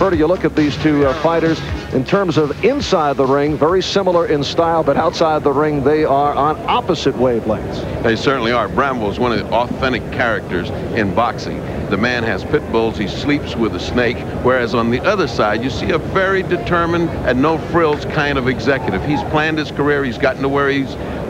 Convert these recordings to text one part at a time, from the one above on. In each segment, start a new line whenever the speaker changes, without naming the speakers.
Ferdy, you look at these two uh, fighters in terms of inside the ring, very similar in style, but outside the ring, they are on opposite wavelengths.
They certainly are. Bramble is one of the authentic characters in boxing. The man has pit bulls. He sleeps with a snake. Whereas on the other side, you see a very determined and no frills kind of executive. He's planned his career. He's gotten to where he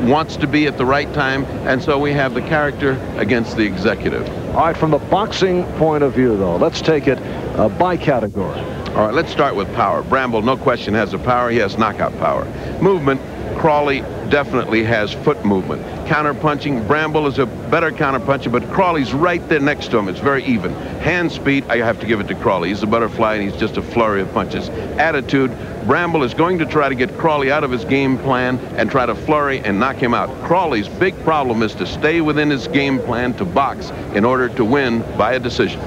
wants to be at the right time. And so we have the character against the executive.
All right, from the boxing point of view, though, let's take it uh, by category.
All right, let's start with power. Bramble, no question, has the power. He has knockout power. Movement, Crawley definitely has foot movement. Counter-punching, Bramble is a better counter-puncher, but Crawley's right there next to him. It's very even. Hand speed, I have to give it to Crawley. He's a butterfly, and he's just a flurry of punches. Attitude, Bramble is going to try to get Crawley out of his game plan and try to flurry and knock him out. Crawley's big problem is to stay within his game plan to box in order to win by a decision.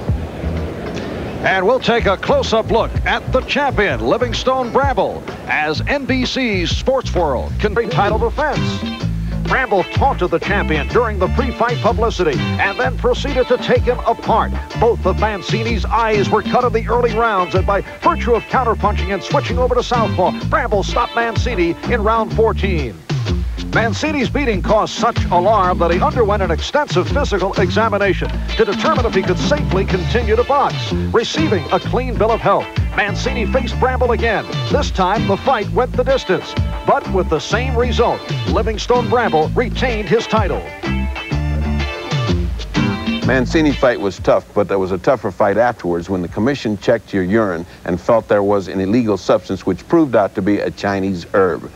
And we'll take a close-up look at the champion, Livingstone Bramble, as NBC's Sports World can be title defense. Bramble taunted the champion during the pre-fight publicity and then proceeded to take him apart. Both of Mancini's eyes were cut in the early rounds, and by virtue of counterpunching and switching over to southpaw, Bramble stopped Mancini in round 14. Mancini's beating caused such alarm that he underwent an extensive physical examination to determine if he could safely continue to box. Receiving a clean bill of health, Mancini faced Bramble again. This time, the fight went the distance, but with the same result. Livingstone Bramble retained his title.
Mancini fight was tough, but there was a tougher fight afterwards when the commission checked your urine and felt there was an illegal substance which proved out to be a Chinese herb.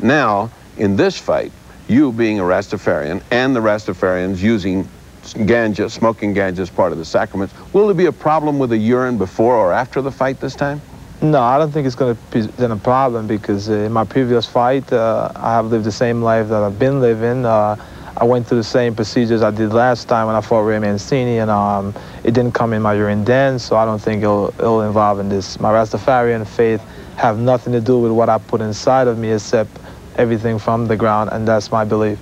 Now, in this fight, you being a Rastafarian and the Rastafarians using ganja, smoking ganja as part of the sacraments, will there be a problem with the urine before or after the fight this time?
No, I don't think it's going to present a problem because uh, in my previous fight, uh, I have lived the same life that I've been living. Uh, I went through the same procedures I did last time when I fought Ray Mancini, and um, it didn't come in my urine then, so I don't think it'll, it'll involve in this. My Rastafarian faith have nothing to do with what I put inside of me except everything from the ground, and that's my belief.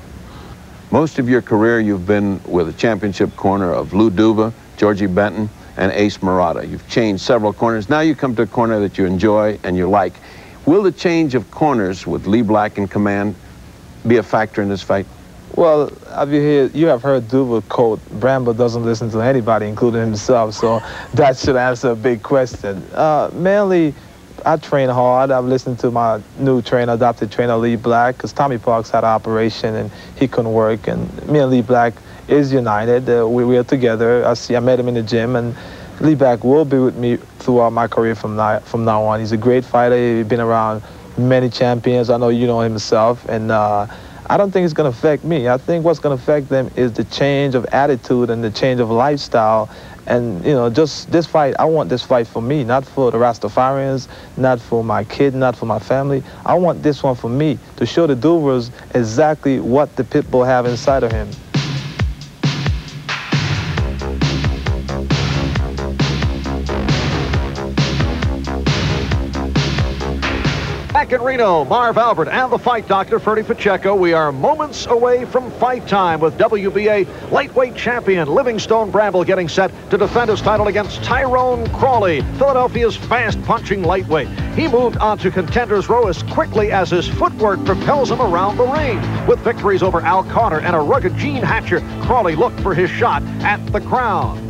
Most of your career, you've been with a championship corner of Lou Duva, Georgie Benton, and Ace Marotta. You've changed several corners. Now you come to a corner that you enjoy and you like. Will the change of corners with Lee Black in command be a factor in this fight?
Well, have you, heard, you have heard Duva quote, Bramble doesn't listen to anybody, including himself, so that should answer a big question. Uh, mainly, I train hard. I've listened to my new trainer, adopted trainer Lee Black, because Tommy Parks had an operation and he couldn't work. And me and Lee Black is united. Uh, we, we are together. I see. I met him in the gym, and Lee Black will be with me throughout my career from now from now on. He's a great fighter. He's been around many champions. I know you know himself, and. Uh, I don't think it's going to affect me. I think what's going to affect them is the change of attitude and the change of lifestyle and, you know, just this fight, I want this fight for me, not for the Rastafarians, not for my kid, not for my family. I want this one for me, to show the Duvas exactly what the pit bull have inside of him.
Back in Reno, Marv Albert and the fight doctor, Ferdy Pacheco. We are moments away from fight time with WBA lightweight champion Livingstone Bramble getting set to defend his title against Tyrone Crawley, Philadelphia's fast-punching lightweight. He moved on to contenders row as quickly as his footwork propels him around the ring. With victories over Al Carter and a rugged Gene Hatcher, Crawley looked for his shot at the crown.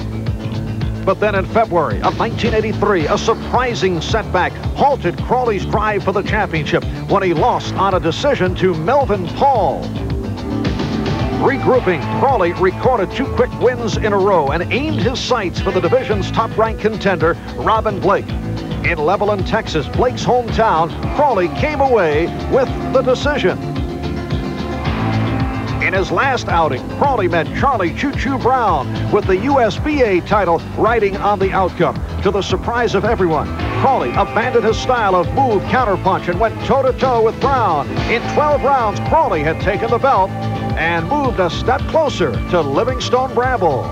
But then in February of 1983, a surprising setback halted Crawley's drive for the championship when he lost on a decision to Melvin Paul. Regrouping, Crawley recorded two quick wins in a row and aimed his sights for the division's top-ranked contender, Robin Blake. In Levelland, Texas, Blake's hometown, Crawley came away with the decision. In his last outing, Crawley met Charlie Choo Choo Brown with the USBA title riding on the outcome. To the surprise of everyone, Crawley abandoned his style of move counterpunch and went toe-to-toe with Brown. In 12 rounds, Crawley had taken the belt and moved a step closer to Livingstone Bramble.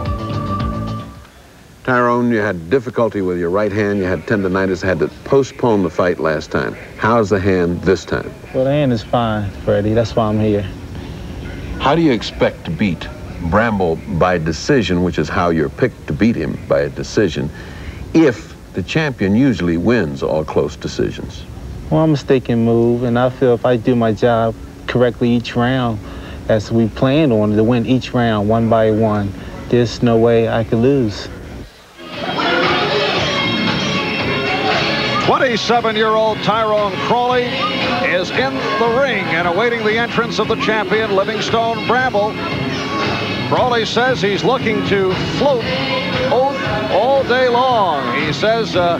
Tyrone, you had difficulty with your right hand. You had tendonitis, had to postpone the fight last time. How's the hand this time?
Well, the hand is fine, Freddie. That's why I'm here.
How do you expect to beat Bramble by decision, which is how you're picked to beat him by a decision, if the champion usually wins all close decisions.
Well, I'm a mistaken move, and I feel if I do my job correctly each round, as we planned on to win each round one by one, there's no way I could lose.
27-year-old Tyrone Crawley is in the ring and awaiting the entrance of the champion, Livingstone Bramble. Crawley says he's looking to float all, day long. He says uh,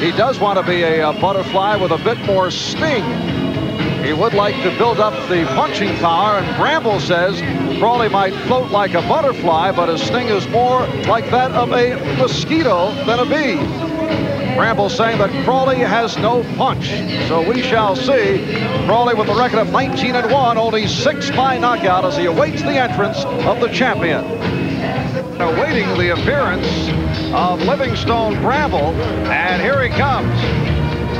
he does want to be a, a butterfly with a bit more sting. He would like to build up the punching power, and Bramble says Crawley might float like a butterfly, but his sting is more like that of a mosquito than a bee. Bramble saying that Crawley has no punch. So we shall see. Crawley with a record of 19 and 1, only six by knockout as he awaits the entrance of the champion. Awaiting the appearance of Livingstone Bramble, and here he comes.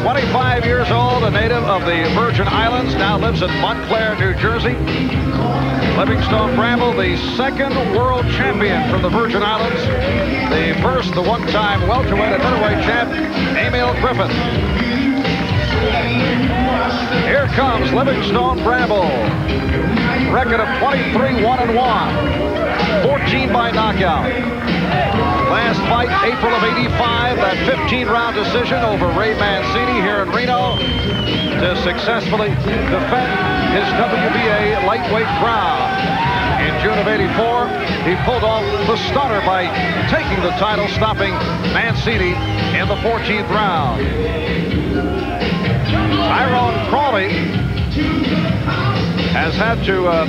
25 years old, a native of the Virgin Islands, now lives in Montclair, New Jersey. Livingstone Bramble, the second world champion from the Virgin Islands. The first, the one-time welterweight and middleweight champ, Emile Griffith. Here comes Livingstone Bramble. Record of 23-1-1. 14 by knockout. Last fight, April of 85, that 15-round decision over Ray Mancini here in Reno to successfully defend his WBA lightweight crown. In June of 84, he pulled off the stunner by taking the title, stopping Mancini in the 14th round. Tyrone Crawley has had to uh,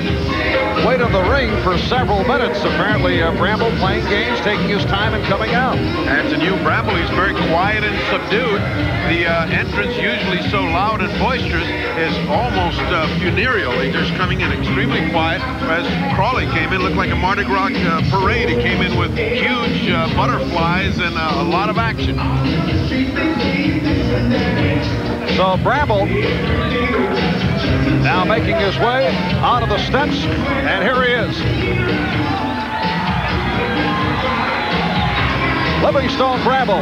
wait in the ring for several minutes. Apparently, uh, Bramble playing games, taking his time and coming out.
And to new Bramble, he's very quiet and subdued. The uh, entrance, usually so loud and boisterous, is almost uh, funereal. He's just coming in extremely quiet. As Crawley came in, looked like a Mardi Gras uh, parade. He came in with huge uh, butterflies and uh, a lot of action.
So Bramble now making his way out of the steps, and here he is. Livingstone Bramble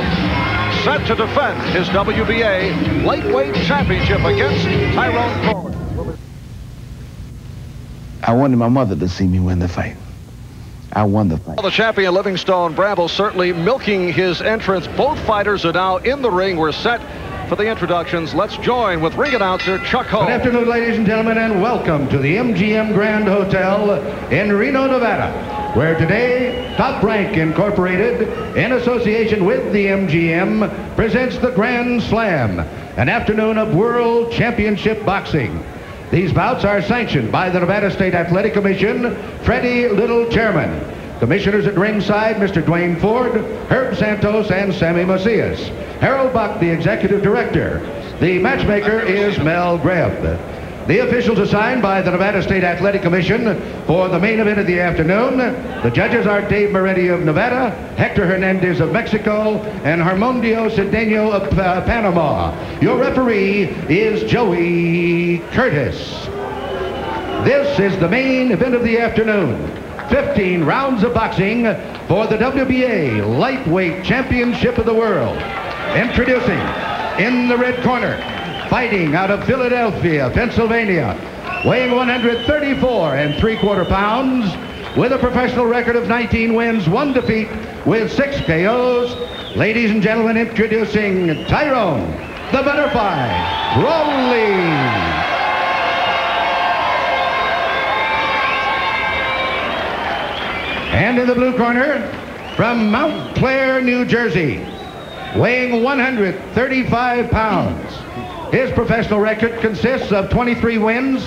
set to defend his WBA lightweight championship against Tyrone Crawley.
I wanted my mother to see me win the fight. I won the fight.
Well, the champion Livingstone Bramble certainly milking his entrance. Both fighters are now in the ring. We're set for the introductions. Let's join with ring announcer Chuck Hull.
Good afternoon, ladies and gentlemen, and welcome to the MGM Grand Hotel in Reno, Nevada, where today Top Rank Incorporated, in association with the MGM, presents the Grand Slam, an afternoon of World Championship Boxing. These bouts are sanctioned by the Nevada State Athletic Commission, Freddie Little Chairman. Commissioners at ringside, Mr. Duane Ford, Herb Santos, and Sammy Macias. Harold Buck, the executive director. The matchmaker is Mel Greb. The officials assigned by the Nevada State Athletic Commission for the main event of the afternoon. The judges are Dave Moretti of Nevada, Hector Hernandez of Mexico, and Harmondio Cedeno of uh, Panama. Your referee is Joey Curtis. This is the main event of the afternoon. 15 rounds of boxing for the WBA Lightweight Championship of the World. Introducing in the red corner, fighting out of Philadelphia, Pennsylvania, weighing 134 and three quarter pounds, with a professional record of 19 wins, one defeat, with six KOs. Ladies and gentlemen, introducing Tyrone, the Butterfly, Crawley. And in the blue corner, from Montclair, New Jersey, weighing 135 pounds. His professional record consists of 23 wins,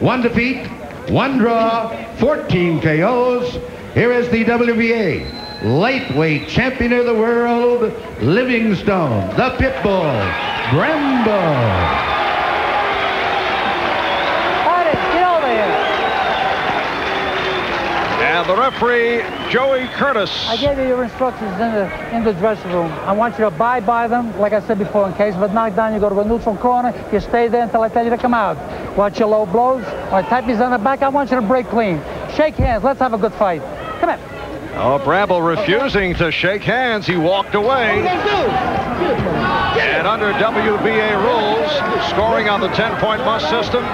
one defeat, one draw, 14 KOs. Here is the WBA lightweight champion of the world, Livingstone, the Pitbull, Bramble.
And the referee, Joey Curtis.
I gave you your instructions in the in the dressing room. I want you to abide by them, like I said before. In case of a knockdown, you go to a neutral corner. You stay there until I tell you to come out. Watch your low blows. When I tap you on the back, I want you to break clean. Shake hands. Let's have a good fight. Come here.
Oh, Bramble refusing to shake hands. He walked away. And under WBA rules, scoring on the 10-point must system,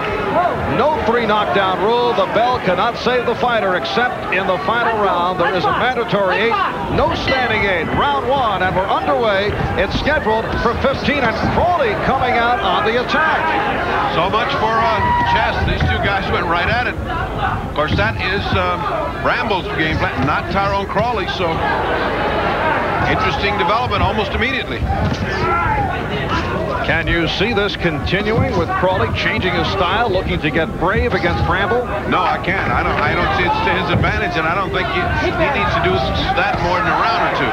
no three knockdown rule. The bell cannot save the fighter except in the final round. There is a mandatory eight, no standing eight. Round one, and we're underway. It's scheduled for 15, and Crawley coming out on the attack.
So much for uh, chess. These two guys went right at it. Of course, that is uh, Bramble's game plan, not Tyrone Crawley. So interesting development almost immediately.
Can you see this continuing with Crawley changing his style, looking to get brave against Bramble?
No, I can't. I don't. I don't see it to his advantage, and I don't think he, he needs to do that more than a round or two.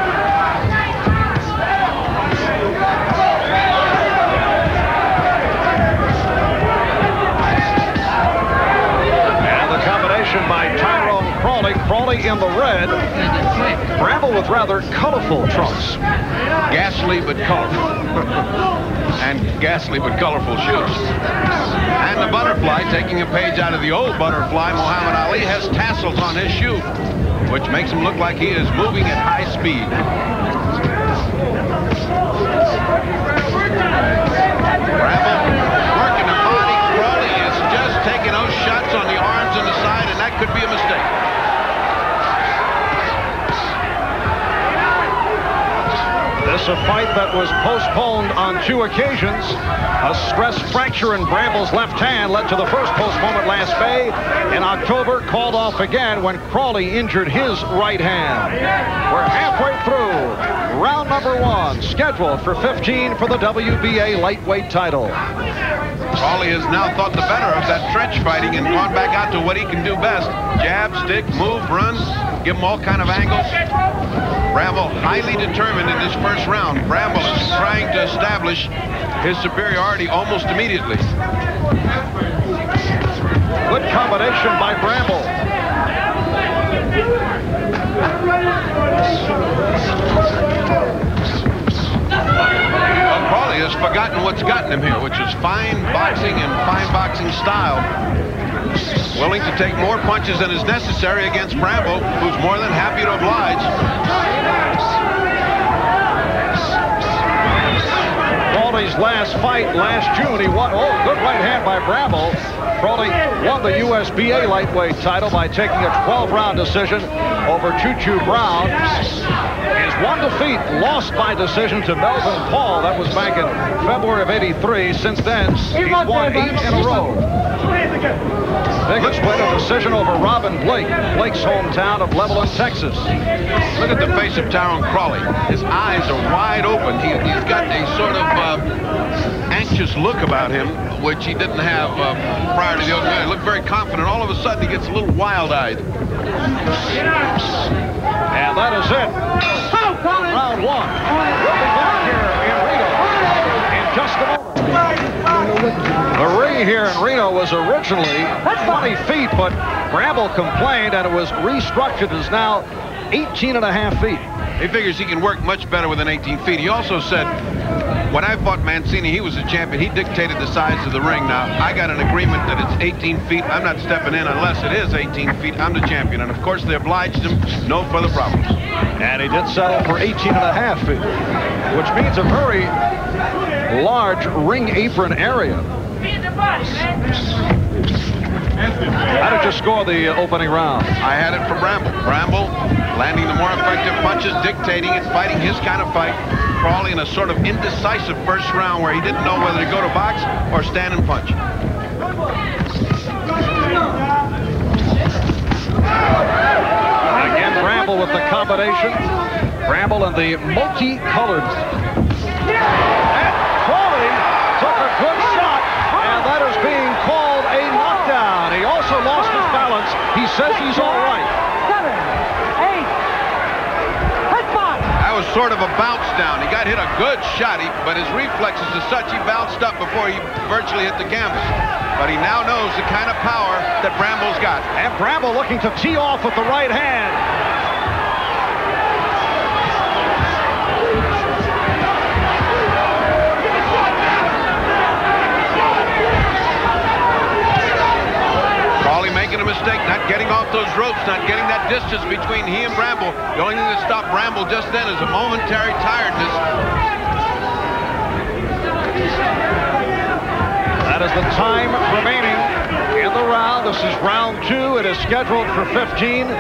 And the combination by Tyrone Crawley. Crawley in the red. Bramble with rather colorful trunks.
Ghastly but colorful. and ghastly but colorful shoes. And the butterfly, taking a page out of the old butterfly, Muhammad Ali has tassels on his shoe, which makes him look like he is moving at high speed. Bramble working the body. Crawley is just taking those shots on the arms and the side, and that could be a mistake.
This a fight that was postponed on two occasions. A stress fracture in Bramble's left hand led to the first postponement last May. In October, called off again when Crawley injured his right hand. We're halfway through round number one, scheduled for 15 for the WBA lightweight title.
Crawley has now thought the better of that trench fighting and gone back out to what he can do best. Jab, stick, move, run, give him all kind of angles. Bramble highly determined in this first round. Bramble is trying to establish his superiority almost immediately.
Good combination by Bramble.
Well, has forgotten what's gotten him here, which is fine boxing and fine boxing style. Willing to take more punches than is necessary against Bramble, who's more than happy to oblige.
Crawley's last fight last June, he won. Oh, good right hand by Bramble. Crawley won the USBA lightweight title by taking a 12-round decision over Choo Choo Brown. His one defeat lost by decision to Melvin Paul. That was back in February of 83. Since then, he's won eight in a row. Biggest win a decision over Robin Blake, Blake's hometown of Levelland, Texas.
Look at the face of Tyrone Crawley. His eyes are wide open. He, has got a sort of uh, anxious look about him, which he didn't have uh, prior to the open. He looked very confident. All of a sudden, he gets a little wild-eyed.
And that is it. Round one. We'll be back here in Reno in just a moment. The ring here in Reno was originally 20 feet, but Bramble complained and it was restructured as now 18 and a half feet.
He figures he can work much better within 18 feet. He also said, when I fought Mancini, he was a champion. He dictated the size of the ring. Now, I got an agreement that it's 18 feet. I'm not stepping in unless it is 18 feet. I'm the champion. And, of course, they obliged him. No further problems.
And he did settle for 18 and a half feet, which means a very large ring apron area. How did you score the uh, opening round?
I had it for Bramble. Bramble landing the more effective punches, dictating it, fighting his kind of fight. Crawley in a sort of indecisive first round where he didn't know whether to go to box or stand and punch.
Again, Bramble with the combination. Bramble and the multicolored. And Crawley took a good shot, and that is being called a knockdown. He also lost his balance. He says he's all right.
Seven, eight, headbutt.
That was sort of a bounce down. He got hit a good shot, he, but his reflexes is such he bounced up before he virtually hit the canvas. But he now knows the kind of power that Bramble's got.
And Bramble looking to tee off with the right hand.
Mistake, not getting off those ropes, not getting that distance between he and Bramble. The only thing that stopped Bramble just then is a momentary tiredness.
That is the time remaining in the round. This is round two. It is scheduled for 15.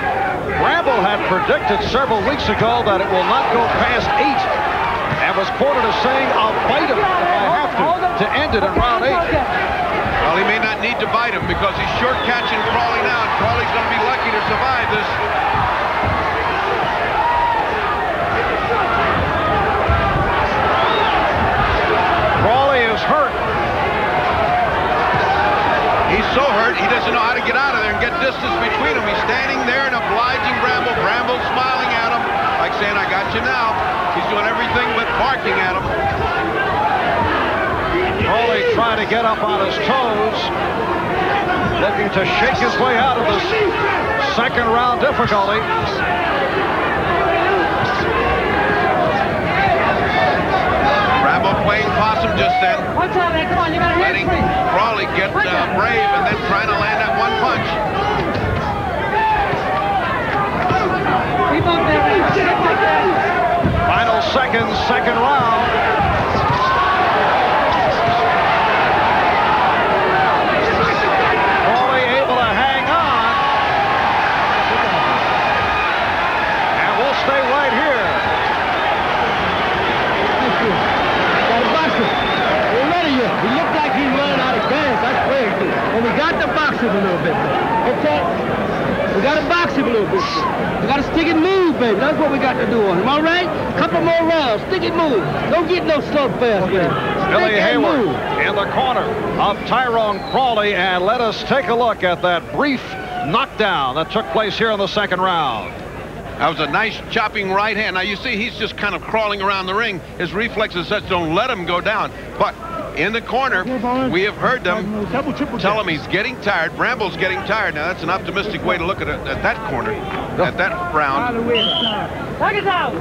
Bramble had predicted several weeks ago that it will not go past eight and was quoted as saying, I'll fight him if I have to, to end it in round eight.
Well, he may not need to bite him because he's short catching Crawley now, and Crawley's going to be lucky to survive this.
Crawley is hurt.
He's so hurt, he doesn't know how to get out of there and get distance between them. He's standing there and obliging Bramble. Bramble smiling at him, like saying, I got you now. He's doing everything but barking at him.
Crawley trying to get up on his toes, looking to shake his way out of this second round difficulty.
Bramble playing possum just then,
What's up, man? Come on, you got a
letting. Crawley get uh, brave and then trying to land that one punch.
Keep up there, man. Keep up there.
Final seconds, second round. Crawley able to hang on. And we'll stay right here.
Got a boxer. We're ready yet. He looked like he's running out of gas. I swear to you. And we got to box him a little bit. Okay? We got to box him a little bit. We got to stick and move, baby. That's what we got to do on him. All right? Couple more rounds. Stick and move. Don't get no slow fast with him.
Billy
Stick
Hayward
move.
in the corner of Tyrone Crawley. And let us take a look at that brief knockdown that took place here in the second round.
That was a nice chopping right hand. Now you see he's just kind of crawling around the ring. His reflexes such don't let him go down. But in the corner, we have heard them tell him he's getting tired. Bramble's getting tired. Now that's an optimistic way to look at it at that corner, at that round.
Tuck it out.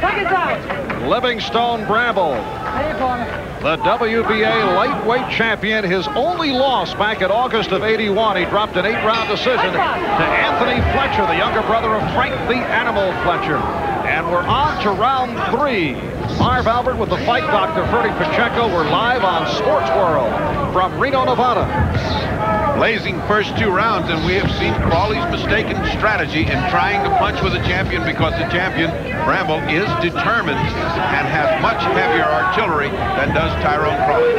Tuck it out.
Livingstone Bramble,
There you go.
the WBA lightweight champion. His only loss back in August of 81. He dropped an eight-round decision to Anthony Fletcher, the younger brother of Frank the Animal Fletcher. We're on to round three. Marv Albert with the fight doctor, Ferdy Pacheco. We're live on Sports World from Reno, Nevada.
Blazing first two rounds, and we have seen Crawley's mistaken strategy in trying to punch with the champion because the champion, Bramble, is determined and has much heavier artillery than does Tyrone Crawley.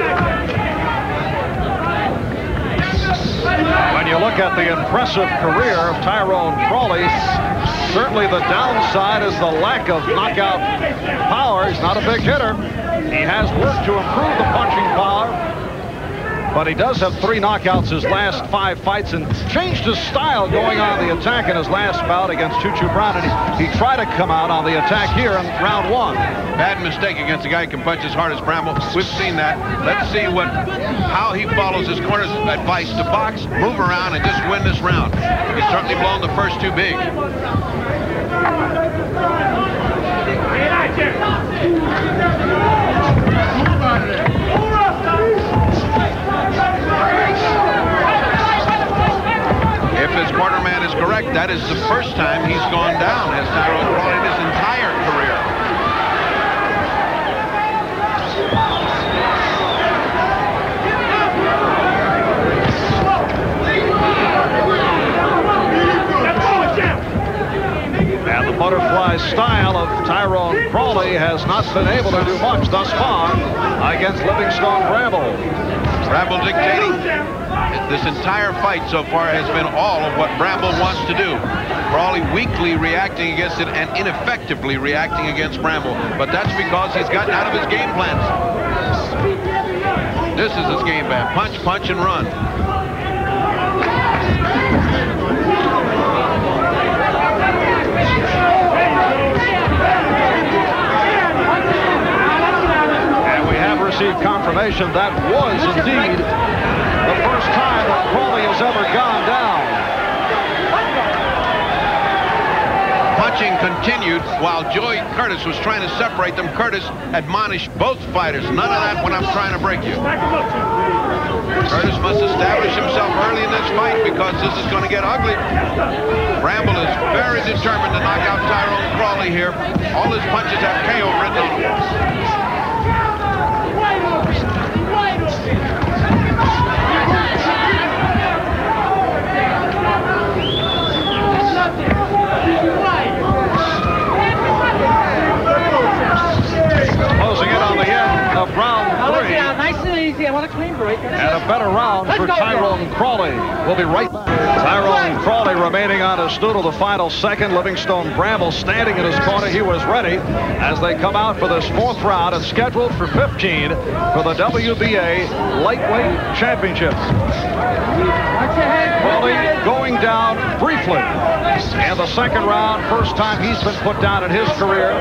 When you look at the impressive career of Tyrone Crawley, certainly the downside is the lack of knockout power. He's not a big hitter. He has worked to improve the punching power, but he does have three knockouts his last five fights and changed his style going on the attack in his last bout against Choo-Choo Brown. And he, he tried to come out on the attack here in round one.
Bad mistake against a guy who can punch as hard as Bramble. We've seen that. Let's see what how he follows his corner's advice to box, move around, and just win this round. He's certainly blown the first two big. If his cornerman is correct, that is the first time he's gone down as Tyrone Crawley in his entire career.
And the butterfly style of Tyrone Crawley has not been able to do much thus far against Livingstone Bramble.
Bramble dictating this entire fight so far has been all of what Bramble wants to do. Crawley weakly reacting against it and ineffectively reacting against Bramble. But that's because he's gotten out of his game plans. This is his game plan. Punch, punch, and run.
And we have received confirmation that was indeed the first time that Crawley has ever gone down.
Punching continued while Joey Curtis was trying to separate them. Curtis admonished both fighters. None of that when I'm trying to break you. Curtis must establish himself early in this fight because this is going to get ugly. Bramble is very determined to knock out Tyrone Crawley here. All his punches have KO written on them.
Thank you.
Nice and easy. I want a clean break.
And a better round
Let's
for Tyrone Crawley. We'll be right back. Tyrone Crawley remaining on his stool the final second. Livingstone Bramble standing in his corner. He was ready as they come out for this fourth round and scheduled for 15 for the WBA Lightweight Championship. Crawley going down briefly in the second round. First time he's been put down in his career.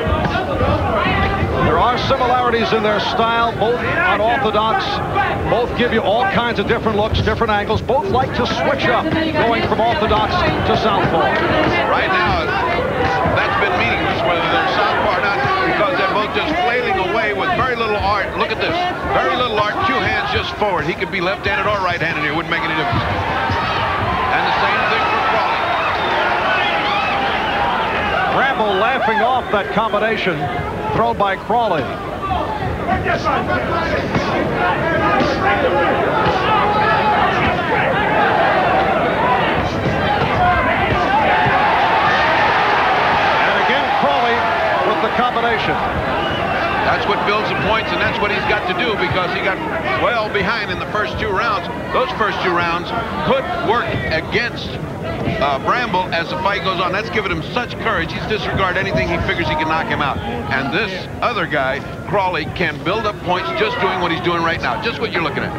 There are similarities in their style, both unorthodox. Both give you all kinds of different looks, different angles. Both like to switch up, going from orthodox to southpaw.
Right now, that's been meaningless whether they're southpaw or not because they're both just flailing away with very little art. Look at this. Very little art, two hands just forward. He could be left-handed or right-handed. It wouldn't make any difference. And the same thing for Crawley.
Bramble laughing off that combination thrown by Crawley. And again, Crawley with the combination.
That's what builds the points, and that's what he's got to do because he got well behind in the first two rounds. Those first two rounds could work against uh, Bramble as the fight goes on. That's given him such courage. He's disregard anything he figures he can knock him out. And this other guy, Crawley, can build up points just doing what he's doing right now. Just what you're looking at.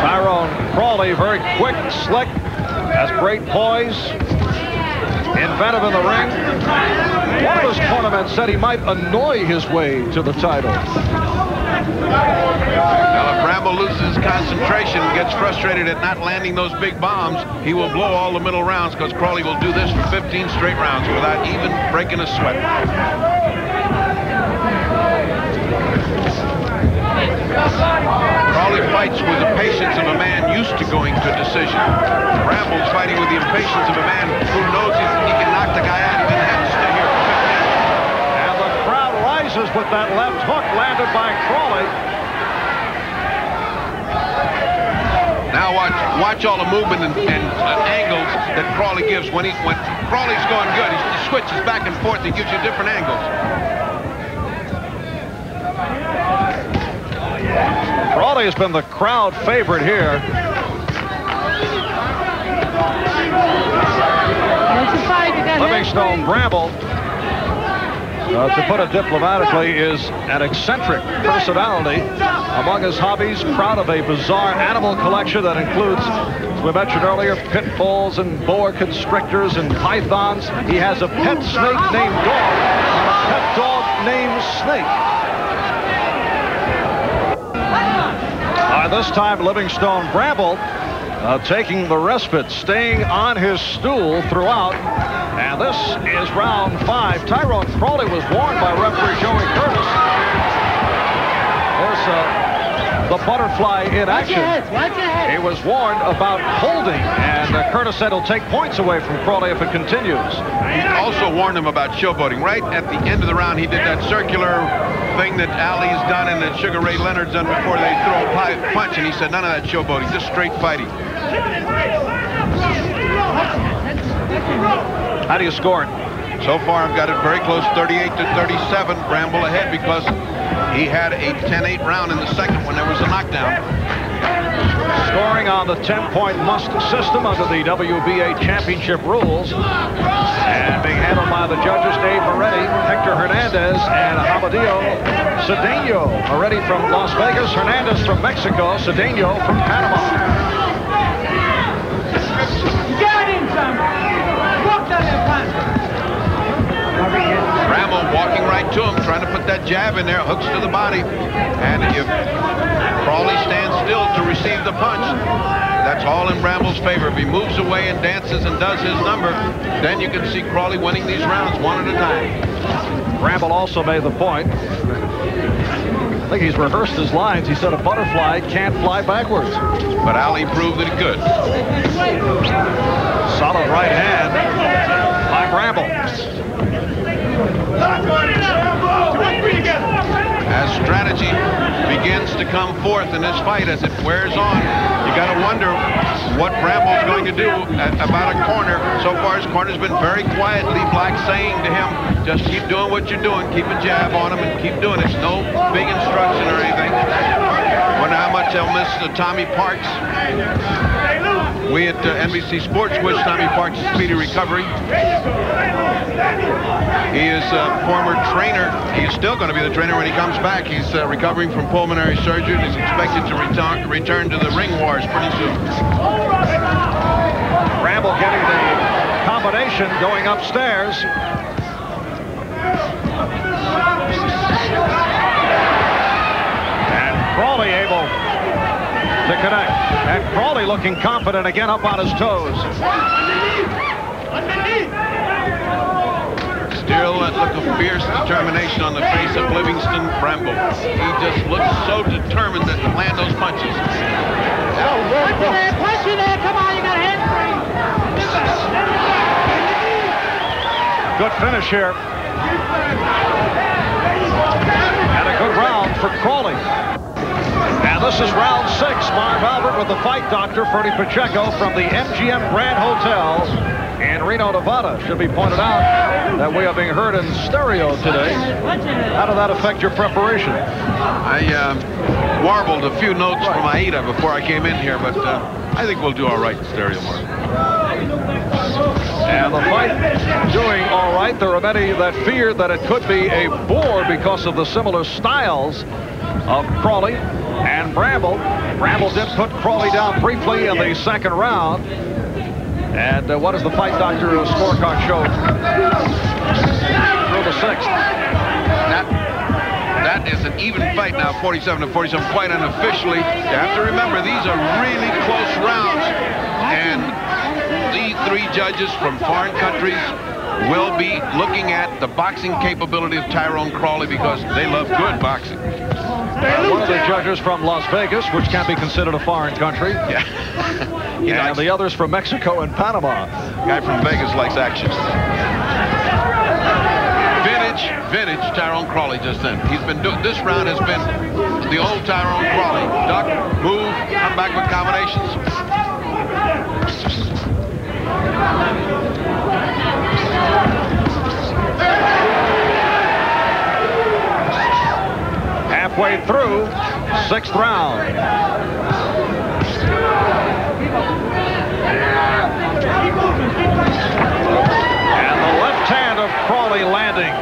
Tyrone Crawley, very quick, slick, has great poise, inventive in the ring. One of his cornermen said he might annoy his way to the title.
Now, if Bramble loses concentration, gets frustrated at not landing those big bombs, he will blow all the middle rounds because Crawley will do this for 15 straight rounds without even breaking a sweat. Crawley fights with the patience of a man used to going to decision. Bramble's fighting with the impatience of a man who knows he, can knock the guy out even have to stay here for 15
And the crowd rises with that left hook landed by Crawley.
Now watch, watch all the movement and, and uh, angles that Crawley gives when he when Crawley's going good. He, he switches back and forth. He gives you different angles.
Crawley has been the crowd favorite here. Livingstone Bramble, uh, to put it diplomatically, is an eccentric personality. Among his hobbies, proud of a bizarre animal collection that includes, as we mentioned earlier, pit bulls and boa constrictors and pythons. He has a pet snake named Dog, and a pet dog named Snake. Uh, this time, Livingstone Bramble uh, taking the respite, staying on his stool throughout. And this is round five. Tyrone Crawley was warned by referee Joey Curtis. There's uh, the butterfly in action. He was warned about holding, and uh, Curtis said he'll take points away from Crawley if it continues.
He also warned him about showboating. Right at the end of the round, he did that circular thing that Ali's done and that Sugar Ray Leonard's done before they throw a pi- punch, and he said none of that showboating, just straight fighting.
How do you score it?
So far, I've got it very close, 38 to 37. Bramble ahead because he had a 10-8 round in the second when there was a knockdown.
Scoring on the 10-point must system under the WBA championship rules. And being handled by the judges Dave Moretti, Hector Hernandez, and Amadeo Cedeno. Moretti from Las Vegas, Hernandez from Mexico, Cedeno from Panama.
Right to him, trying to put that jab in there, hooks to the body. And if Crawley stands still to receive the punch, that's all in Bramble's favor. If he moves away and dances and does his number, then you can see Crawley winning these rounds one at a time.
Bramble also made the point. I think he's rehearsed his lines. He said a butterfly can't fly backwards.
But Ali proved that it could.
Solid right hand by Bramble.
As strategy begins to come forth in this fight as it wears on, you got to wonder what Bramble's going to do at about a corner. So far, his corner's been very quietly Black saying to him, just keep doing what you're doing. Keep a jab on him and keep doing it. No big instruction or anything. Wonder how much they'll miss uh, Tommy Parks. We at uh, NBC Sports wish Tommy Parks a speedy recovery. He is a former trainer. He's still going to be the trainer when he comes back. He's uh, recovering from pulmonary surgery and is expected to return, return to the ring wars pretty soon.
Bramble getting the combination going upstairs. And Crawley able to connect. And Crawley looking confident again up on his toes.
Still that look of fierce determination on the face of Livingston Bramble. He just looks so determined to land those punches.
Punch you there, punch you there. Come on, you got a handspring.
Good finish here. And a good round for Crawley. And this is round six. Marv Albert with the fight doctor, Ferdy Pacheco from the MGM Grand Hotel in Reno, Nevada. Should be pointed out that we are being heard in stereo today. How did that affect your preparation?
I uh, warbled a few notes from Aida before I came in here, but uh, I think we'll do all right in stereo, Mark.
And the fight doing all right. There are many that feared that it could be a bore because of the similar styles of Crawley and Bramble. Bramble did put Crawley down briefly in the second round. And uh, what does the fight doctor scorecard show through the sixth?
That that is an even fight now, 47 to 47, quite unofficially. You have to remember these are really close rounds, and the three judges from foreign countries will be looking at the boxing capability of Tyrone Crawley because they love good boxing.
One of the judges from Las Vegas, which can't be considered a foreign country.
Yeah. he
and
likes,
the others from Mexico and Panama.
guy from Vegas likes action. Vintage, vintage Tyrone Crawley just then. He's been doing, this round has been the old Tyrone Crawley. Duck, move, come back with combinations.
Halfway through, sixth round. And the left hand of Crawley landing.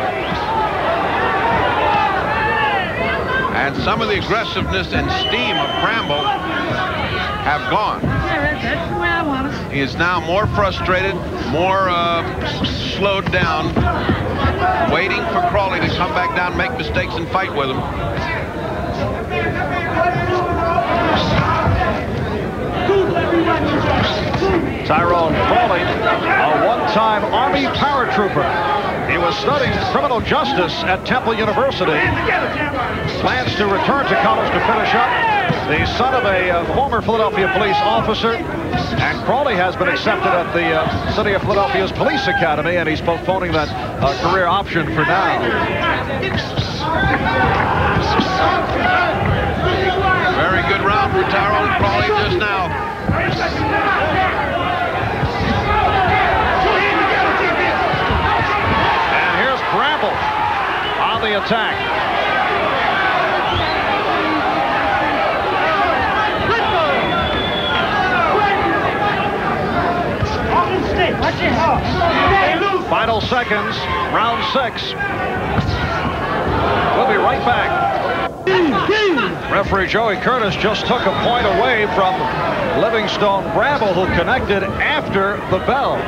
And some of the aggressiveness and steam of Bramble have gone. He is now more frustrated, more uh, slowed down, waiting for Crawley to come back down, make mistakes, and fight with him.
Tyrone Crawley, a one-time Army paratrooper. He was studying criminal justice at Temple University. Plans to return to college to finish up. The son of a uh, former Philadelphia police officer. And Crawley has been accepted at the uh, City of Philadelphia's Police Academy, and he's postponing that uh, career option for now.
Very good round for Tyrone Crawley just now.
And here's Bramble on the attack. Final seconds, round six. We'll be right back. Referee Joey Curtis just took a point away from Livingstone Bramble, who connected after the bell.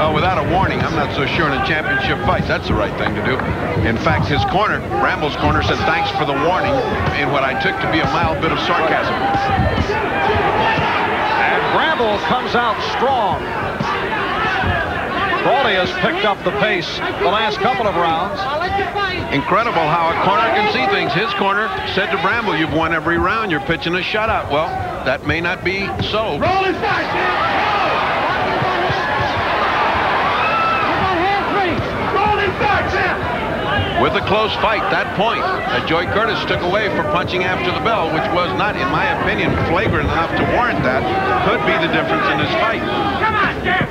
Well, without a warning, I'm not so sure in a championship fight. That's the right thing to do. In fact, his corner, Bramble's corner, said thanks for the warning in what I took to be a mild bit of sarcasm.
And Bramble comes out strong. Crawley has picked up the pace the last couple of rounds.
Incredible how a corner can see things. His corner said to Bramble, you've won every round. You're pitching a shutout. Well, that may not be so.
Rolling back, Rolling back,
With a close fight, that point that Joey Curtis took away for punching after the bell, which was not, in my opinion, flagrant enough to warrant that, could be the difference in this fight.
Come on, Jeff.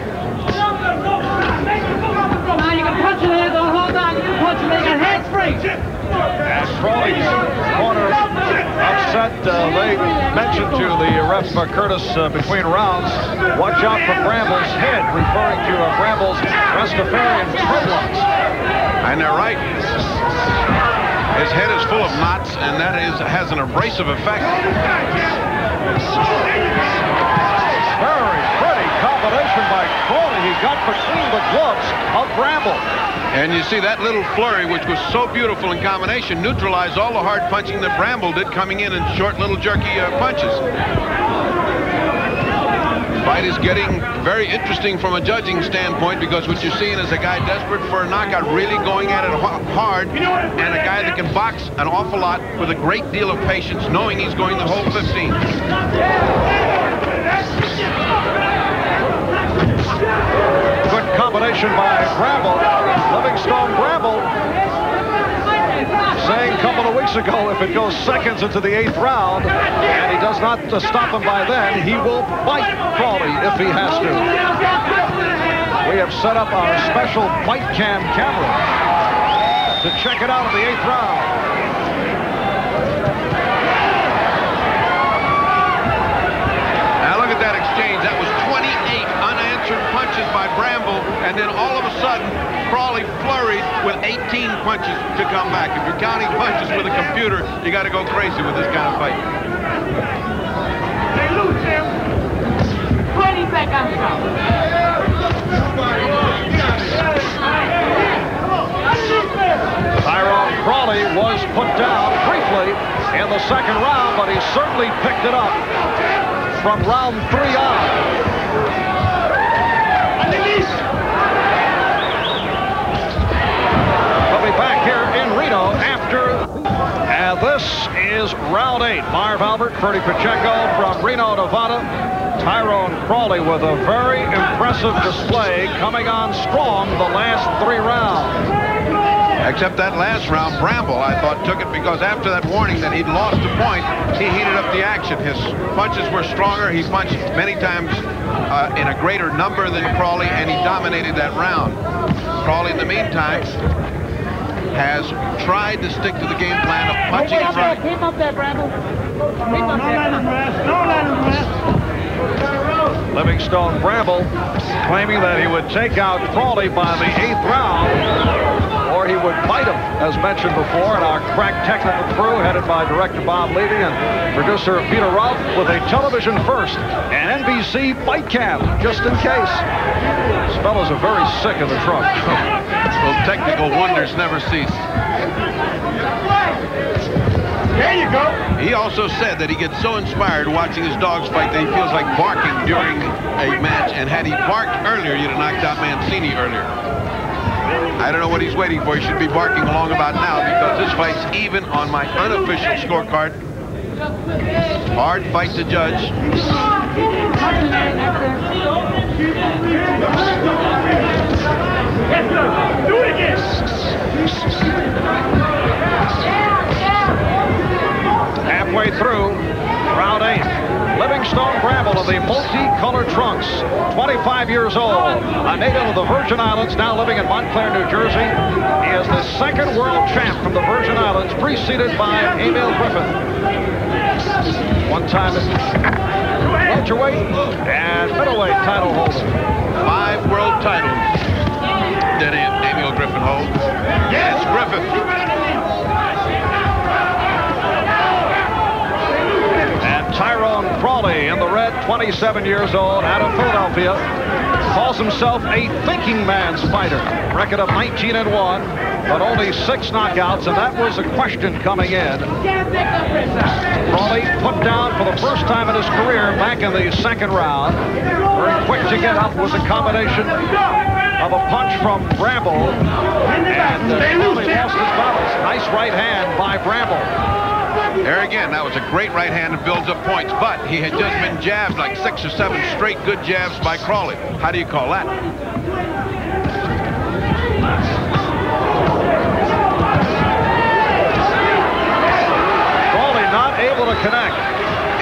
Now you can punch in there, don't hold on. You can punch in there, you got hands free.
And Crawley's corner upset. Uh, they mentioned to the ref uh, Curtis uh, between rounds, watch out for Bramble's head, referring to uh, Bramble's Rastafarian dreadlocks.
And they're right. His head is full of knots, and that is has an abrasive effect.
Very pretty combination by Crawley. He got between the gloves of Bramble.
And you see that little flurry, which was so beautiful in combination, neutralized all the hard punching that Bramble did coming in in short little jerky uh, punches. Fight is getting very interesting from a judging standpoint because what you're seeing is a guy desperate for a knockout, really going at it hard, and a guy that can box an awful lot with a great deal of patience, knowing he's going the whole 15.
Good combination by Bramble. Livingston Bramble saying a couple of weeks ago if it goes seconds into the eighth round and he does not uh, stop him by then, he will bite Crawley if he has to. We have set up our special fight cam camera to check it out in the eighth round.
Now look at that exchange. That was 28 unanswered punches by Bramble, and then all of a sudden, Crawley flurried with 18 punches to come back. If you're counting punches with a computer, you got to go crazy with this kind of fight.
Hey, loose him. 20 back on top.
Tyrone Crawley was put down briefly in the second round, but he certainly picked it up from round three on. Back here in Reno after. And this is round eight. Marv Albert, Ferdie Pacheco from Reno, Nevada. Tyrone Crawley with a very impressive display coming on strong the last three rounds.
Except that last round, Bramble, I thought, took it because after that warning that he'd lost a point, he heated up the action. His punches were stronger. He punched many times uh, in a greater number than Crawley, and he dominated that round. Crawley, in the meantime, has tried to stick to the game plan of punching and running.
Keep up there, Bramble. Keep up there. Don't let him rest. Don't let him rest.
Livingston Bramble claiming that he would take out Crawley by the eighth round or he would fight him, as mentioned before. And our crack technical crew, headed by director Bob Levy and producer Peter Ralph, with a television first and NBC fight cam, just in case. These fellows are very sick of the truck.
Those technical wonders never cease.
There you go.
He also said that he gets so inspired watching his dogs fight that he feels like barking during a match. And had he barked earlier, you'd have knocked out Mancini earlier. I don't know what he's waiting for. He should be barking along about now because this fight's even on my unofficial scorecard. Hard fight to judge.
Halfway through round eight. Livingston Bramble of the multicolored trunks, 25 years old, a native of the Virgin Islands, now living in Montclair, New Jersey. He is the second world champ from the Virgin Islands, preceded by Emile Griffith. One time welterweight and middleweight title holder.
Five world titles did Emile Griffin hold. Yes, Griffith.
Tyrone Crawley in the red, 27 years old, out of Philadelphia. calls himself a thinking man's fighter. Record of 19 and 1, but only six knockouts, and that was a question coming in. Crawley put down for the first time in his career back in the second round. Very quick to get up was a combination of a punch from Bramble, and uh, lost his balance. Nice right hand by Bramble.
There again, that was a great right hand that builds up points, but he had just been jabbed like six or seven straight good jabs by Crawley. How do you call that?
Crawley not able to connect.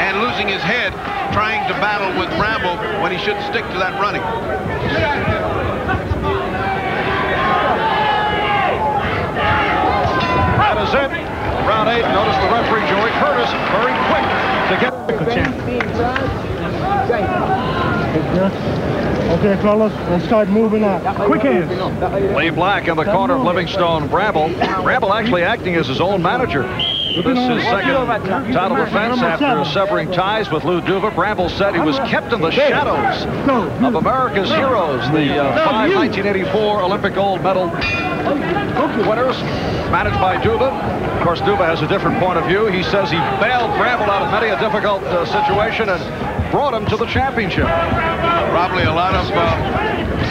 And losing his head trying to battle with Bramble when he should stick to that running.
That is it. Round eight. Notice the referee, Joey Curtis, very quick to get. The chance.
Okay, fellas, let's start moving on. Quick hands.
Lee Black in the corner of Livingston Bramble. Bramble actually acting as his own manager. This is second title defense after severing ties with Lou Duva. Bramble said he was kept in the shadows of America's heroes, the uh, five 1984 Olympic gold medal winners, managed by Duva. Of course, Duva has a different point of view. He says he bailed Bramble out of many a difficult uh, situation and brought him to the championship.
Probably a lot of uh,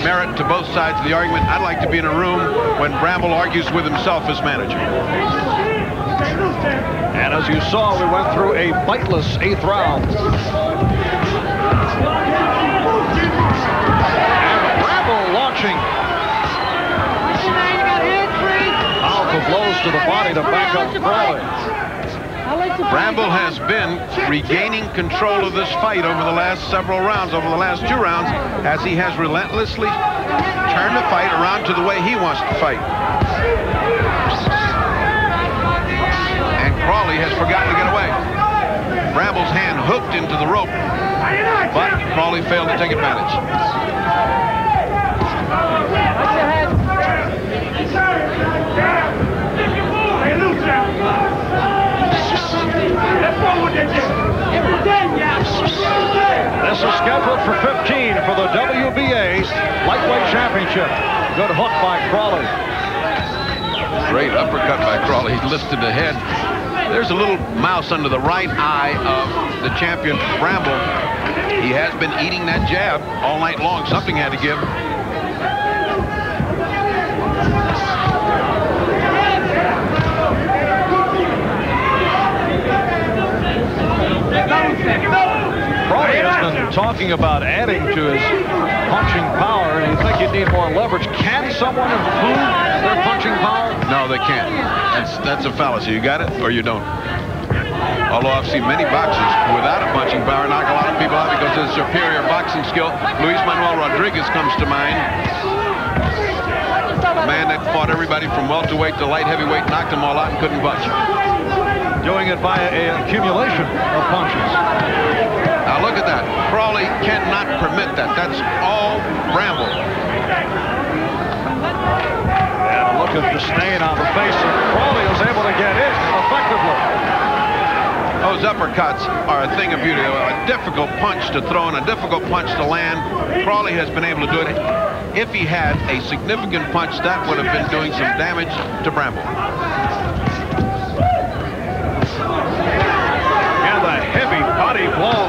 merit to both sides of the argument. I'd like to be in a room when Bramble argues with himself as manager.
And as you saw, we went through a fightless eighth round. And Bramble launching. Powerful blows to the body to back up Crawley.
Bramble has been regaining control of this fight over the last several rounds, over the last two rounds, as he has relentlessly turned the fight around to the way he wants to fight. And Crawley has forgotten to get away. Bramble's hand hooked into the rope, but Crawley failed to take advantage.
This is scheduled for 15 for the WBA Lightweight Championship. Good hook by Crawley.
Great uppercut by Crawley. He lifted the head. There's a little mouse under the right eye of the champion, Bramble. He has been eating that jab all night long. Something had to give.
Crawley has talking about adding to his punching power, and you think you'd need more leverage. Can someone improve their punching power?
No, they can't. That's that's a fallacy. You got it or you don't. Although I've seen many boxers without a punching power knock a lot of people out because of their superior boxing skill. Luis Manuel Rodriguez comes to mind. A man that fought everybody from welterweight to light heavyweight, knocked them all out and couldn't punch.
Doing it by an accumulation of punches.
Now look at that. Crawley cannot permit that. That's all Bramble.
And a look of disdain on the face of Crawley is able to get in effectively.
Those uppercuts are a thing of beauty. A difficult punch to throw and a difficult punch to land. Crawley has been able to do it. If he had a significant punch, that would have been doing some damage to Bramble.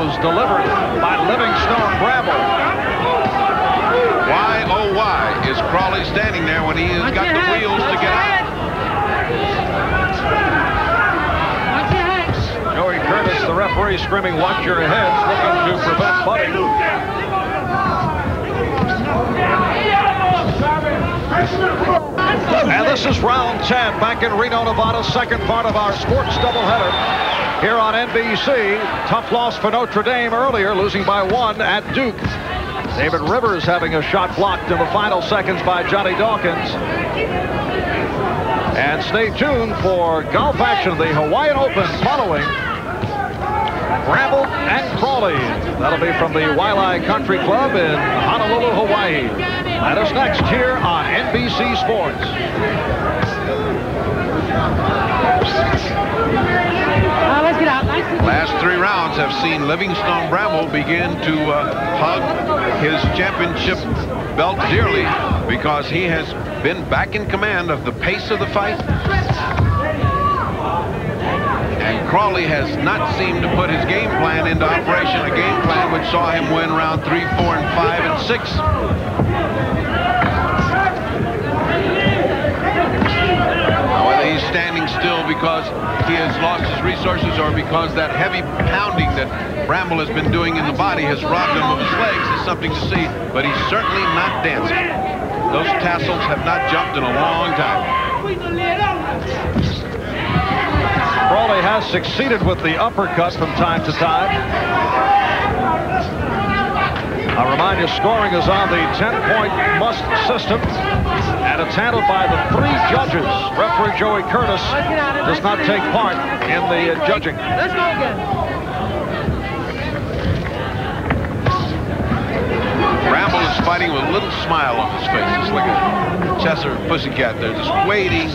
Body delivered by Livingston Bramble.
Why, oh why, is Crawley standing there when he has got the wheels to get out?
Joey Curtis, the referee, screaming, watch your heads, looking to prevent butting. And this is round 10 back in Reno, Nevada, second part of our sports doubleheader here on NBC. Tough loss for Notre Dame earlier, losing by one at Duke. David Rivers having a shot blocked in the final seconds by Johnny Dawkins. And stay tuned for golf action, of the Hawaiian Open following Bramble and Crawley. That'll be from the Waialae Country Club in Honolulu, Hawaii. That is next here on NBC Sports.
Last three rounds. have seen Livingston Bramble begin to uh, hug his championship belt dearly because he has been back in command of the pace of the fight. And Crawley has not seemed to put his game plan into operation, a game plan which saw him win round three, four, and five, and six. He's standing still because he has lost his resources or because that heavy pounding that Bramble has been doing in the body has robbed him of his legs is something to see, but he's certainly not dancing. Those tassels have not jumped in a long time.
Crawley has succeeded with the uppercut from time to time. I remind you, scoring is on the 10-point must system, and it's handled by the three judges. Referee Joey Curtis does not take part in the uh, judging.
Let's go again.
Bramble is fighting with a little smile on his face. It's like a Chester pussycat. They're just waiting,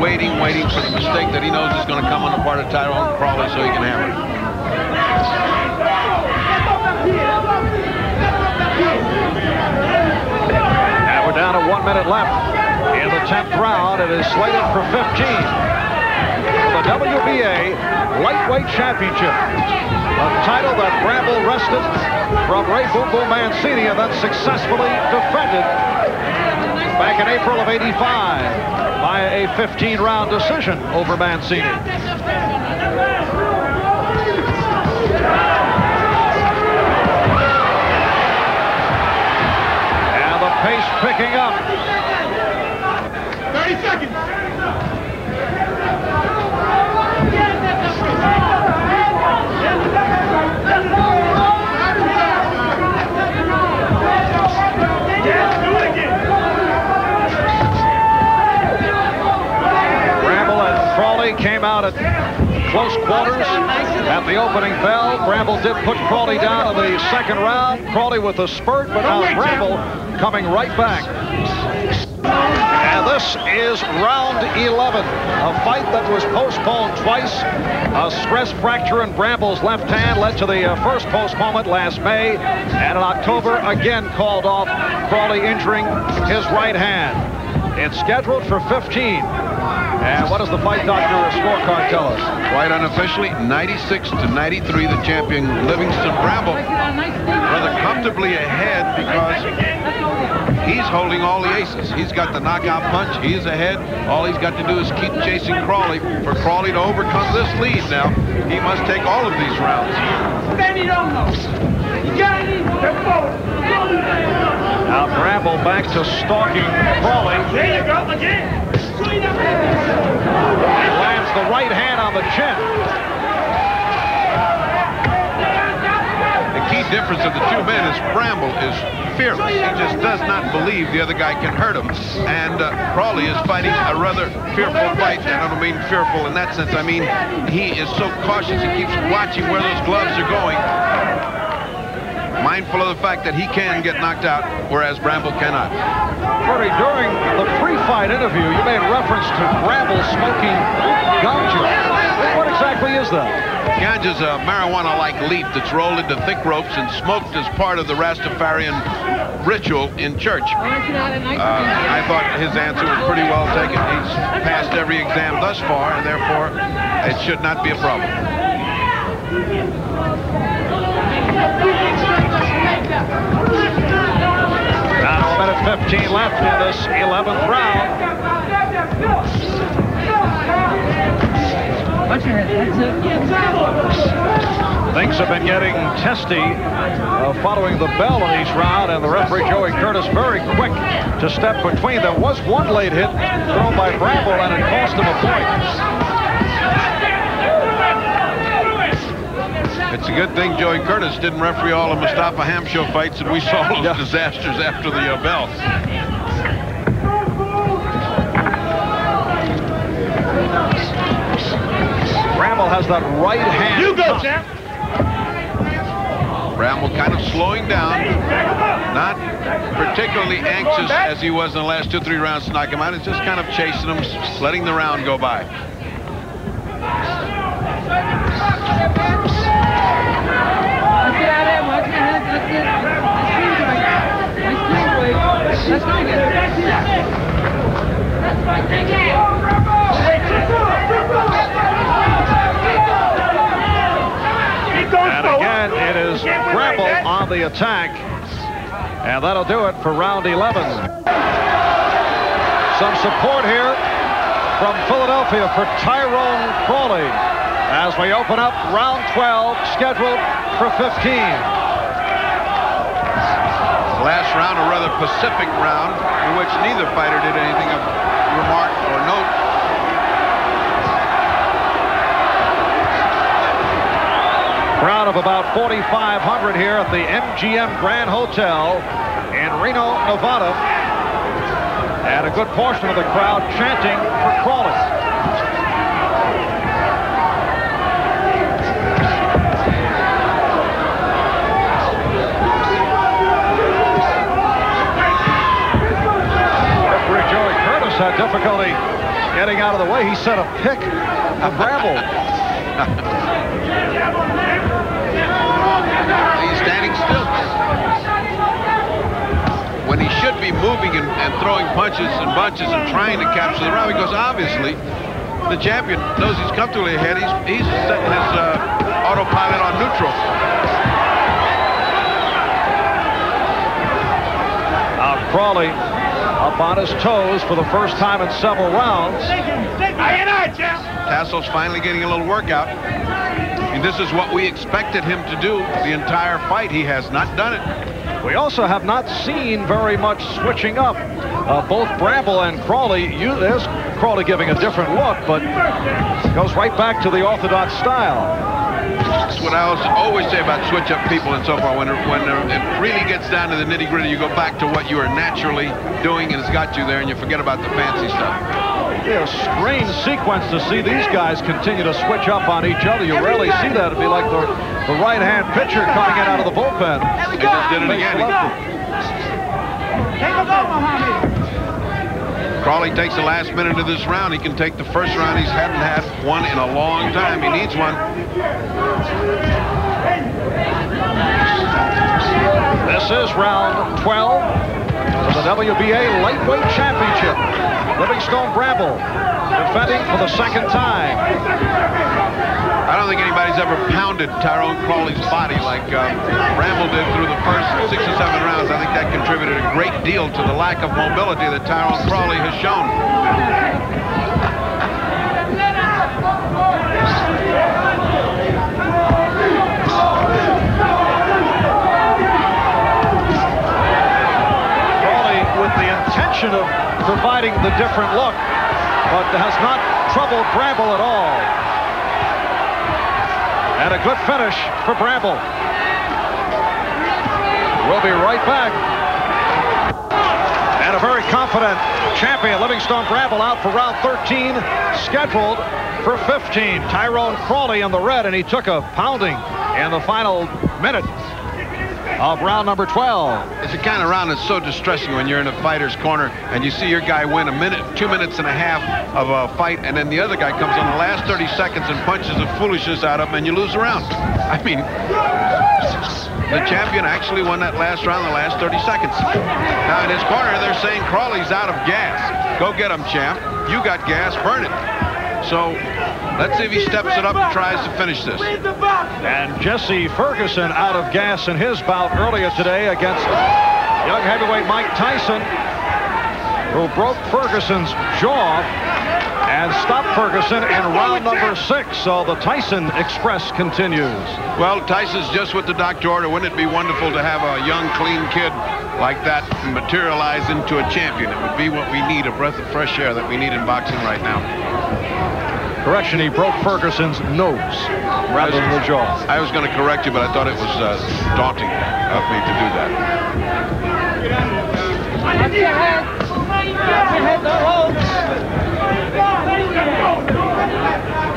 waiting, waiting for the mistake that he knows is going to come on the part of Tyrone Crawley so he can hammer it.
Down to one minute left in the 10th round. It is slated for 15. The WBA Lightweight Championship. A title that Bramble wrested from Ray Boom Mancini and then successfully defended back in April of 85 by a 15-round decision over Mancini. Pace picking up.
30 seconds.
Bramble and Crawley came out at close quarters at the opening bell. Bramble did put Crawley down in the second round. Crawley with a spurt, but now Bramble coming right back. And this is round 11, a fight that was postponed twice. A stress fracture in Bramble's left hand led to the uh, first postponement last May, and in October again called off, Crawley injuring his right hand. It's scheduled for 15. And what does the fight doctor the scorecard tell us?
Quite unofficially, 96 to 93, the champion Livingston Bramble rather comfortably ahead because he's holding all the aces. He's got the knockout punch. He's ahead. All he's got to do is keep chasing Crawley. For Crawley to overcome this lead now, he must take all of these rounds.
Now Bramble back to stalking Crawley.
There you go again.
He lands the right hand on the chin.
The key difference of the two men is Bramble is fearless. He just does not believe the other guy can hurt him. And uh, Crawley is fighting a rather fearful fight. And I don't mean fearful in that sense. I mean, he is so cautious. He keeps watching where those gloves are going. Mindful of the fact that he can get knocked out, whereas Bramble cannot.
Ferdie, during the pre-fight interview, you made reference to Bramble smoking ganja. What exactly is that?
Ganja is a marijuana-like leaf that's rolled into thick ropes and smoked as part of the Rastafarian ritual in church. Uh, I thought his answer was pretty well taken. He's passed every exam thus far, and therefore it should not be a problem.
Now a minute 15 left in this 11th round. Things have been getting testy uh, following the bell in each round, and the referee Joey Curtis very quick to step between. There was one late hit thrown by Bramble, and it cost him a point.
It's a good thing Joey Curtis didn't referee all the Mustafa Hamsho fights and we saw those
Yeah.
disasters after the uh, bell.
Bramble has that right hand.
You go, champ.
Bramble kind of slowing down, not particularly anxious as he was in the last two, three rounds to knock him out. It's just kind of chasing him, letting the round go by.
And again, it is Bramble on the attack. And that'll do it for round 11. Some support here from Philadelphia for Tyrone Crawley as we open up round 12 scheduled for 15.
Last round, a rather pacific round in which neither fighter did anything of remark or note.
Crowd of about 4,500 here at the MGM Grand Hotel in Reno, Nevada. And a good portion of the crowd chanting for Crawley. Referee Joey had difficulty getting out of the way. He set a pick to Bramble.
He's standing still. When he should be moving and, and throwing punches and bunches and trying to capture the round because obviously the champion knows he's comfortably ahead. He's, he's setting his uh, autopilot on neutral.
Now Crawley up on his toes for the first time in several rounds.
Tassel's finally getting a little workout. And this is what we expected him to do the entire fight. He has not done it.
We also have not seen very much switching up. Uh, both Bramble and Crawley, you, there's Crawley giving a different look, but goes right back to the orthodox style.
That's what I always say about switch-up people and so forth. When, it, when it really gets down to the nitty-gritty, you go back to what you are naturally doing and it's got you there, and you forget about the fancy stuff.
Yeah, a strange sequence to see these guys continue to switch up on each other. You rarely see that. It'd be like the, the right-hand pitcher coming in out of the bullpen.
They just did it again. Crawley takes the last minute of this round. He can take the first round. He's hadn't had one in a long time. He needs one.
This is round 12 of the WBA Lightweight Championship. Livingston Bramble defending for the second time.
I don't think anybody's ever pounded Tyrone Crawley's body like uh, Bramble did through the first six or seven rounds. I think that contributed a great deal to the lack of mobility that Tyrone Crawley has shown.
Has not troubled Bramble at all. And a good finish for Bramble. We'll be right back. And a very confident champion, Livingston Bramble, out for round 13, scheduled for 15. Tyrone Crawley in the red, and he took a pounding in the final minute of round number 12.
It's the kind of round that's so distressing when you're in a fighter's corner and you see your guy win a minute, two minutes and a half of a fight, and then the other guy comes on the last 30 seconds and punches the foolishness out of him, and you lose the round. I mean, the champion actually won that last round, the last 30 seconds. Now in his corner, they're saying Crawley's out of gas. Go get him, champ. You got gas, burn it. So let's see if he steps it up and tries to finish this.
And Jesse Ferguson out of gas in his bout earlier today against young heavyweight Mike Tyson, who broke Ferguson's jaw and stopped Ferguson in round number six. So the Tyson Express continues.
Well, Tyson's just what the doctor ordered. Wouldn't it be wonderful to have a young, clean kid like that materialize into a champion? It would be what we need, a breath of fresh air that we need in boxing right now.
Correction, he broke Ferguson's nose rather than the jaw.
I was going to correct you, but I thought it was uh, daunting of me to do that.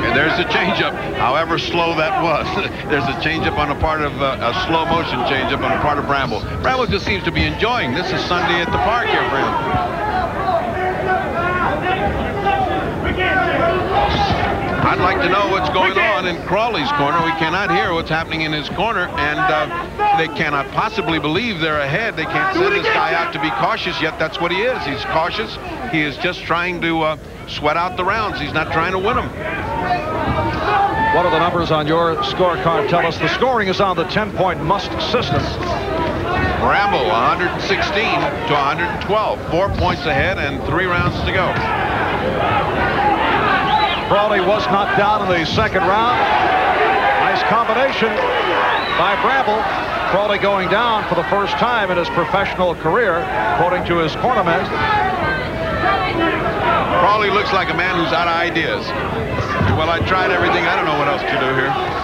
And there's the changeup, however slow that was. there's a changeup on the part of uh, a slow motion changeup on the part of Bramble. Bramble just seems to be enjoying. This is Sunday at the park here for him. I I'd like to know what's going on in Crawley's corner. We cannot hear what's happening in his corner, and uh, they cannot possibly believe they're ahead. They can't send this guy out to be cautious yet. That's what he is. He's cautious. He is just trying to uh, sweat out the rounds. He's not trying to win them.
What are the numbers on your scorecard? Tell us. The scoring is on the 10-point must system.
Bramble 116 to 112. Four points ahead and three rounds to go.
Crawley was knocked down in the second round. Nice combination by Bramble. Crawley going down for the first time in his professional career, according to his cornerman.
Crawley looks like a man who's out of ideas. Well, I tried everything. I don't know what else to do here.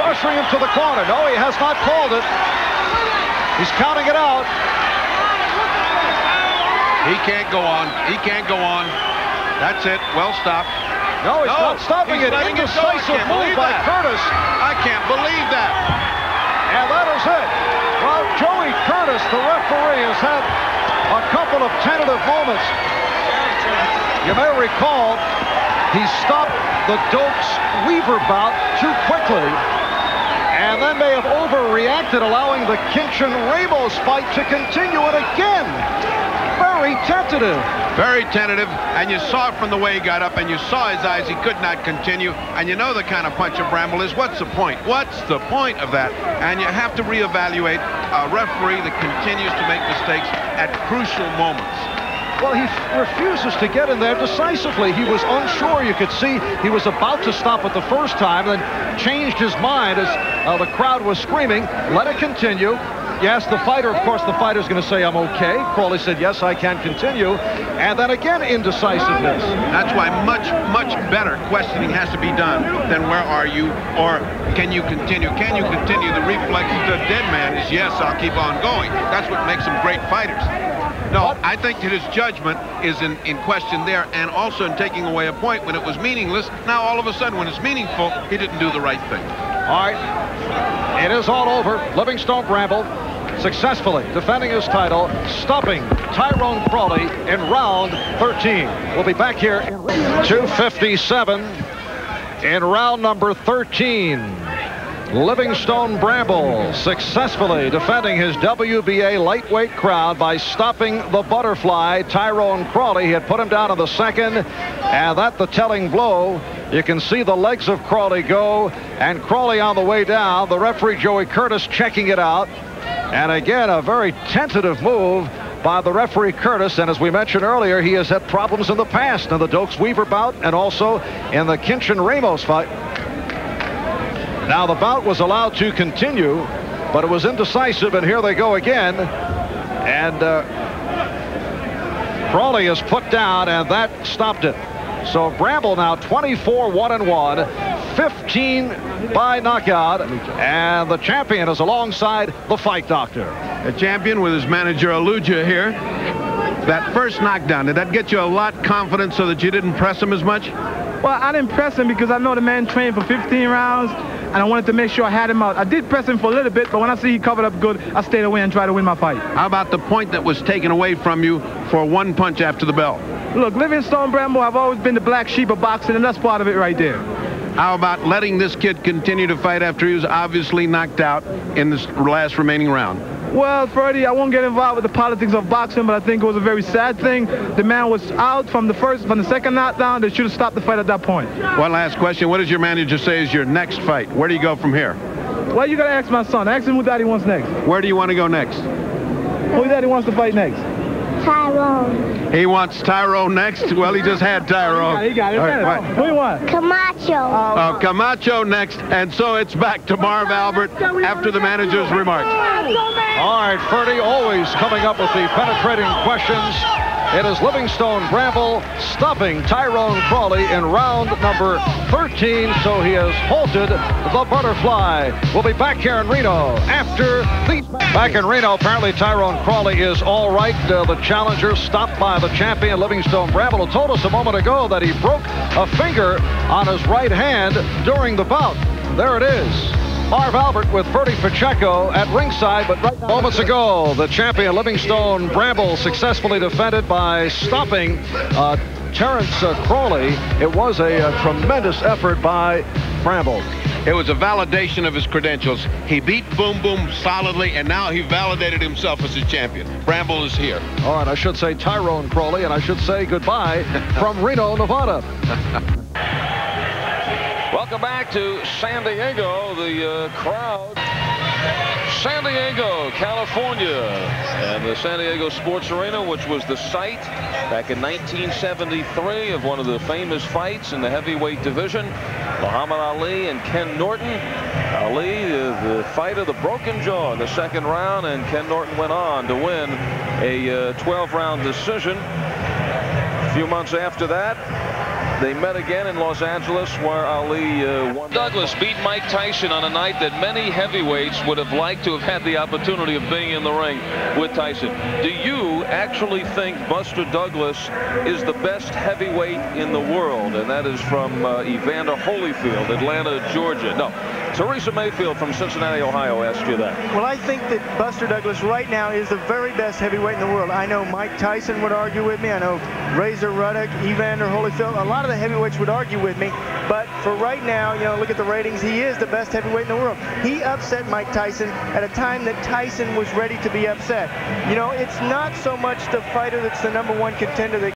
Ushering him to the corner? No, he has not called it. He's counting it out.
He can't go on. He can't go on. That's it. Well stopped.
No, he's no, not stopping
he's
it. Indecisive move by
that.
Curtis.
I can't believe that.
And that is it. Well, Joey Curtis, the referee, has had a couple of tentative moments. You may recall he stopped the Dokes Weaver bout too quickly and then may have overreacted, allowing the Kinchin-Ramos fight to continue. it again, very tentative.
Very tentative, and you saw it from the way he got up, and you saw his eyes. He could not continue, and you know the kind of puncher Bramble is. What's the point? What's the point of that? And you have to reevaluate a referee that continues to make mistakes at crucial moments.
Well, he refuses to get in there decisively. He was unsure. You could see he was about to stop it the first time, then changed his mind as uh, the crowd was screaming. Let it continue. Yes, the fighter, of course, the fighter's going to say, I'm okay. Crawley said, yes, I can continue. And then again, indecisiveness.
That's why much, much better questioning has to be done than where are you or can you continue? Can you continue? The reflex of the dead man is, yes, I'll keep on going. That's what makes them great fighters. No, I think that his judgment is in, in question there and also in taking away a point when it was meaningless. Now, all of a sudden, when it's meaningful, he didn't do the right thing.
All right. It is all over. Livingston Bramble successfully defending his title, stopping Tyrone Crawley in round 13. We'll be back here in 257 in round number 13. Livingston Bramble successfully defending his WBA lightweight crown by stopping the butterfly Tyrone Crawley. He had put him down in the second, and that the telling blow. You can see the legs of Crawley go, and Crawley on the way down. The referee Joey Curtis checking it out. And again, a very tentative move by the referee Curtis. And as we mentioned earlier, he has had problems in the past in the Dokes Weaver bout and also in the Kinchin-Ramos fight. Now the bout was allowed to continue, but it was indecisive, and here they go again. And uh, Crawley is put down, and that stopped it. So Bramble now 24 1 and 1, 15 by knockout, and the champion is alongside the fight doctor.
The champion with his manager Aluja here. That first knockdown, did that get you a lot confident so that you didn't press him as much?
Well, I didn't press him because I know the man trained for 15 rounds and I wanted to make sure I had him out. I did press him for a little bit, but when I see he covered up good, I stayed away and tried to win my fight.
How about the point that was taken away from you for one punch after the bell?
Look, Livingston Bramble, I've always been the black sheep of boxing, and that's part of it right there.
How about letting this kid continue to fight after he was obviously knocked out in the last remaining round?
Well, Ferdie, I won't get involved with the politics of boxing, but I think it was a very sad thing. The man was out from the first, from the second knockdown. They should have stopped the fight at that point.
One last question. What does your manager say is your next fight? Where do you go from here?
Well, you got to ask my son. Ask him who daddy wants next.
Where do you want to go next?
Who daddy wants to fight next?
Tyrone.
He wants Tyrone next? Well, he just had Tyrone.
He got it. He got it. Right, Who you want?
Camacho.
Uh, Camacho next. And so it's back to Marv Albert after the manager's remarks.
All right, Ferdie always coming up with the penetrating questions. It is Livingston Bramble stopping Tyrone Crawley in round number 13, so he has halted the butterfly. We'll be back here in Reno after the... Back in Reno, apparently Tyrone Crawley is all right. Uh, the challenger stopped by the champion Livingston Bramble who told us a moment ago that he broke a finger on his right hand during the bout. There it is. Marv Albert with Ferdie Pacheco at ringside, but right moments ago, the champion Livingston Bramble successfully defended by stopping uh, Terrence uh, Crawley. It was a, a, tremendous effort by Bramble.
It was a validation of his credentials. He beat Boom Boom solidly, and now he validated himself as a champion. Bramble is here.
All right, I should say Tyrone Crawley, and I should say goodbye from Reno, Nevada.
Welcome back to San Diego. The uh, crowd. San Diego, California. And the San Diego Sports Arena, which was the site back in 1973 of one of the famous fights in the heavyweight division. Muhammad Ali and Ken Norton. Ali, uh, the fight of the broken jaw in the second round, and Ken Norton went on to win a 12-round uh, decision. A few months after that, they met again in Los Angeles where Ali uh, won. Douglas beat Mike Tyson on a night that many heavyweights would have liked to have had the opportunity of being in the ring with Tyson. Do you actually think Buster Douglas is the best heavyweight in the world? And that is from uh, Evander Holyfield, Atlanta, Georgia. No. Teresa Mayfield from Cincinnati, Ohio asked you that.
Well, I think that Buster Douglas right now is the very best heavyweight in the world. I know Mike Tyson would argue with me. I know Razor Ruddock, Evander Holyfield. A lot of the heavyweights would argue with me. But for right now, you know, look at the ratings. He is the best heavyweight in the world. He upset Mike Tyson at a time that Tyson was ready to be upset. You know, it's not so much the fighter that's the number one contender that